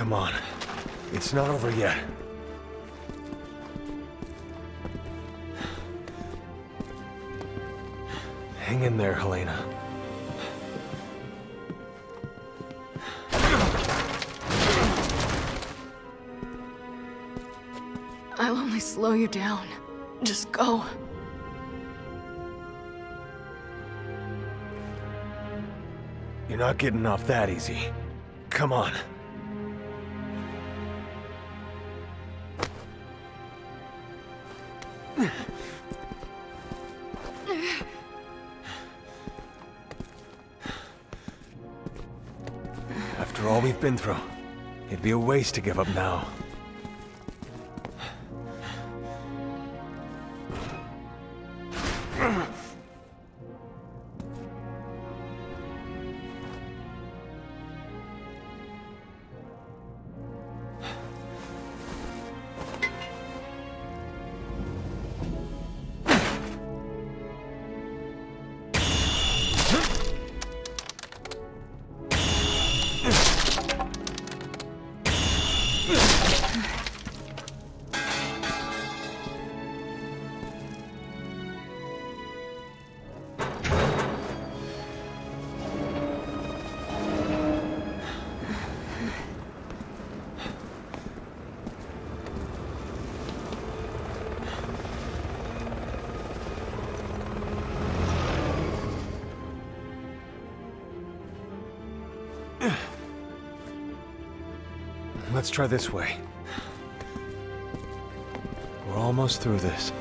Come on. It's not over yet. Hang in there, Helena. I'll only slow you down. Just go. You're not getting off that easy. Come on. After all we've been through, it'd be a waste to give up now. Ugh! Let's try this way. We're almost through this.